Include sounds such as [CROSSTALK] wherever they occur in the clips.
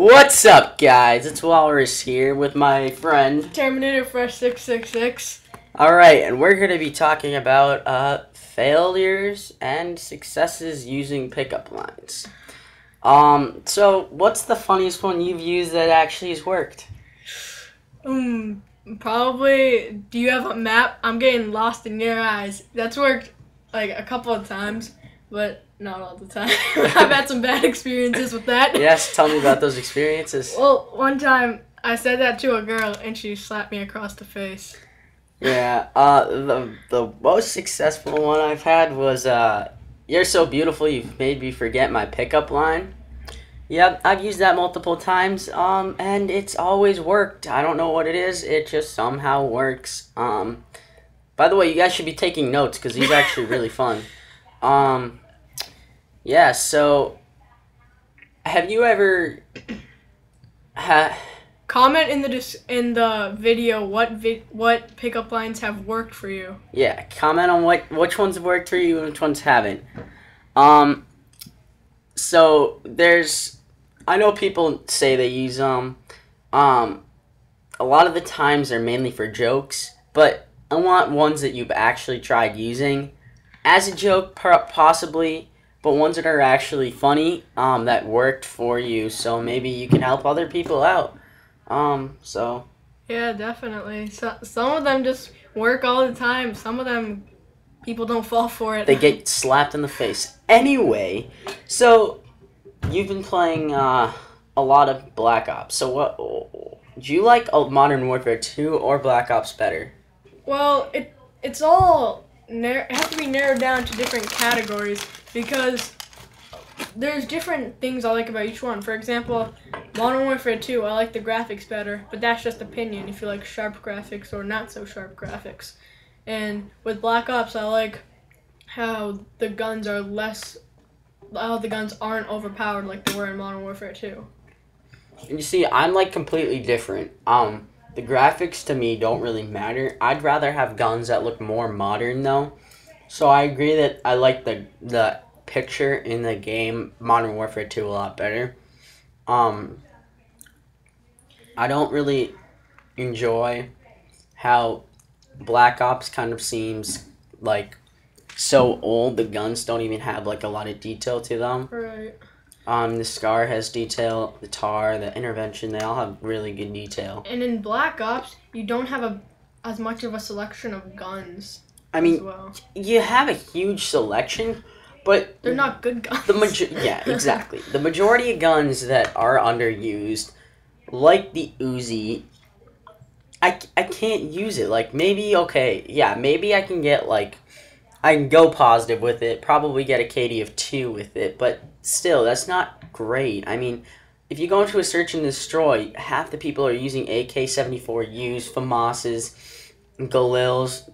What's up, guys? It's Walrus here with my friend. Terminator Fresh 666. Alright, and we're going to be talking about uh, failures and successes using pickup lines. Um, so, what's the funniest one you've used that actually has worked? Um, probably. Do you have a map? I'm getting lost in your eyes. That's worked like a couple of times, but not all the time. [LAUGHS] I've had some bad experiences with that. Yes, tell me about those [LAUGHS] experiences. Well, one time I said that to a girl and she slapped me across the face. Yeah, uh, the, the most successful one I've had was, uh, You're so beautiful, you've made me forget my pickup line. Yep, I've used that multiple times, um, and it's always worked. I don't know what it is, it just somehow works. Um, by the way, you guys should be taking notes, because these are actually really fun. [LAUGHS] Um, yeah, so, have you ever, ha, Comment in the dis- in the video what vi- what pickup lines have worked for you. Yeah, comment on what which ones have worked for you and which ones haven't. Um, so there's, I know people say they use them. Um, a lot of the times they're mainly for jokes, but I want ones that you've actually tried using as a joke, possibly, but ones that are actually funny. Um, that worked for you, so maybe you can help other people out. Um, so Yeah, definitely. So, some of them just work all the time. Some of them people don't fall for it. they get [LAUGHS] slapped in the face. Anyway, so you've been playing uh, a lot of Black Ops. So what do you like uh, Modern Warfare 2 or Black Ops better? Well, it it's all nar- it has to be narrowed down to different categories because there's different things I like about each one. For example, Modern Warfare 2, I like the graphics better, but that's just opinion if you like sharp graphics or not so sharp graphics. And with Black Ops, I like how the guns are less how the guns aren't overpowered like they were in Modern Warfare 2. And you see, I'm like completely different. Um, the graphics to me don't really matter. I'd rather have guns that look more modern though. So I agree that I like the the picture in the game Modern Warfare 2 a lot better. Um, I don't really enjoy how Black Ops kind of seems like so old. The guns don't even have like a lot of detail to them. Right. Um, the Scar has detail. The Tar, the Intervention, they all have really good detail. And in Black Ops, you don't have a as much of a selection of guns I mean, well. you have a huge selection, but They're not good guns. the major [LAUGHS] yeah exactly the majority of guns that are underused like the uzi I, I can't use it like maybe okay yeah maybe i can get like i can go positive with it probably get a kd of 2 with it but still that's not great i mean if you go into a search and destroy half the people are using ak-74us FAMAS's galils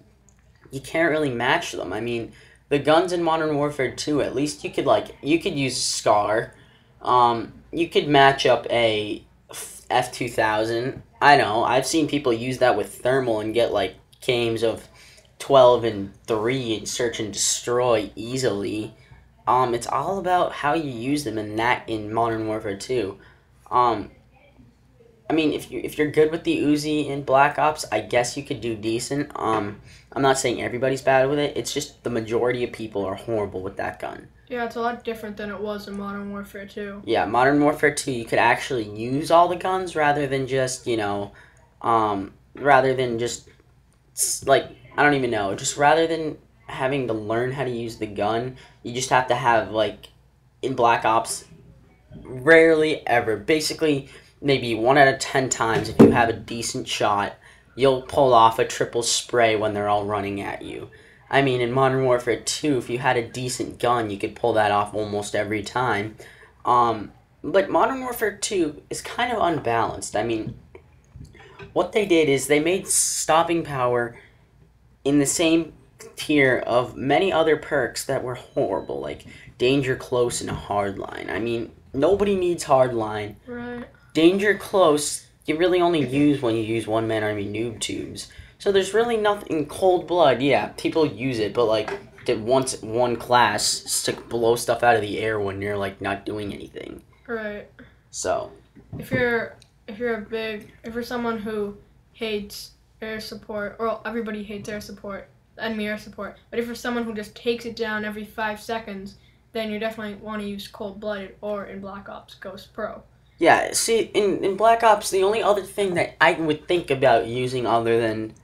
you can't really match them i mean the guns in Modern Warfare 2, at least you could like you could use Scar. Um, you could match up a F two thousand. I know I've seen people use that with thermal and get like games of twelve and three and search and destroy easily. Um, it's all about how you use them in that in Modern Warfare 2. Um, I mean, if you if you're good with the Uzi in Black Ops, I guess you could do decent. Um, I'm not saying everybody's bad with it. It's just the majority of people are horrible with that gun. Yeah, it's a lot different than it was in Modern Warfare 2. Yeah, Modern Warfare 2, you could actually use all the guns rather than just, you know, um, rather than just, like, I don't even know, just rather than having to learn how to use the gun, you just have to have, like, in Black Ops, rarely ever, basically, maybe one out of ten times, if you have a decent shot, you'll pull off a triple spray when they're all running at you. I mean, in Modern Warfare 2, if you had a decent gun, you could pull that off almost every time. Um, but Modern Warfare 2 is kind of unbalanced. I mean, what they did is they made stopping power in the same tier of many other perks that were horrible, like danger close and hardline. I mean, nobody needs hardline. Right. Danger close, you really only mm-hmm. use when you use one man army noob tubes. So there's really nothing cold blood. Yeah, people use it, but like did once one class to blow stuff out of the air when you're like not doing anything. Right. So if you're if you're a big if you're someone who hates air support or everybody hates air support enemy air support but if you're someone who just takes it down every five seconds then you definitely want to use cold blooded or in black ops ghost pro yeah, see in in Black Ops, the only other thing that I would think about using other than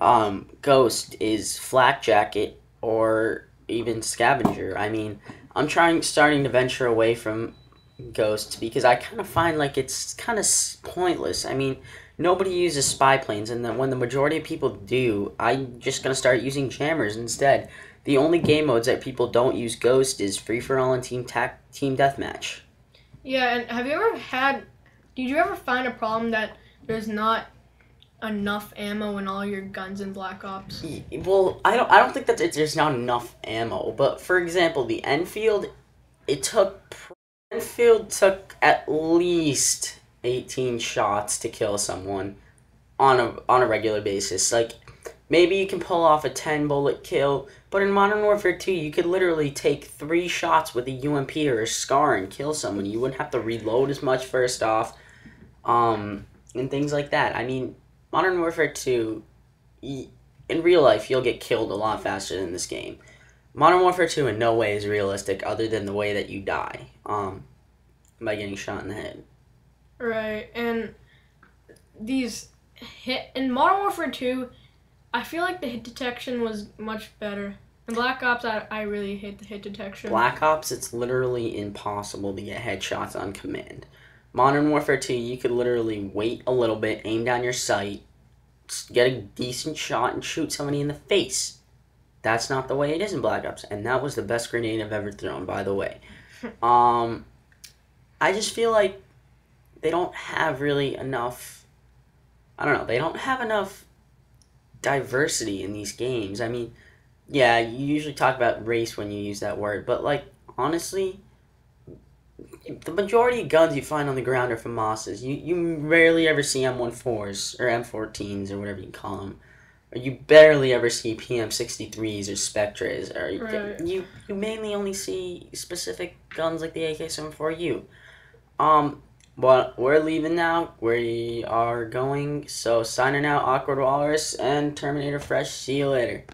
um, Ghost is Flak Jacket or even Scavenger. I mean, I'm trying starting to venture away from Ghost because I kind of find like it's kind of pointless. I mean, nobody uses spy planes, and then when the majority of people do, I'm just gonna start using jammers instead. The only game modes that people don't use Ghost is free for all and team team deathmatch. Yeah, and have you ever had? Did you ever find a problem that there's not enough ammo in all your guns in Black Ops? Well, I don't. I don't think that there's not enough ammo. But for example, the Enfield, it took Enfield took at least eighteen shots to kill someone on a on a regular basis. Like maybe you can pull off a ten bullet kill, but in Modern Warfare Two, you could literally take three shots with a UMP or a SCAR and kill someone. You wouldn't have to reload as much first off, um, and things like that. I mean, Modern Warfare 2, in real life, you'll get killed a lot faster than this game. Modern Warfare 2 in no way is realistic other than the way that you die um, by getting shot in the head. Right, and these hit in Modern Warfare 2, I feel like the hit detection was much better. In Black Ops, I, I really hate the hit detection. Black Ops, it's literally impossible to get headshots on command. Modern Warfare 2, you could literally wait a little bit, aim down your sight, get a decent shot, and shoot somebody in the face. That's not the way it is in Black Ops, and that was the best grenade I've ever thrown, by the way. [LAUGHS] um, I just feel like they don't have really enough. I don't know. They don't have enough diversity in these games. I mean, yeah, you usually talk about race when you use that word, but like honestly, the majority of guns you find on the ground are FAMASs. You you rarely ever see M14s or M14s or whatever you call them. Or you barely ever see PM63s or Spectres. Or right. you you mainly only see specific guns like the AK-74U. Um, but we're leaving now. Where we are going. So signing out, Awkward Walrus and Terminator Fresh. See you later.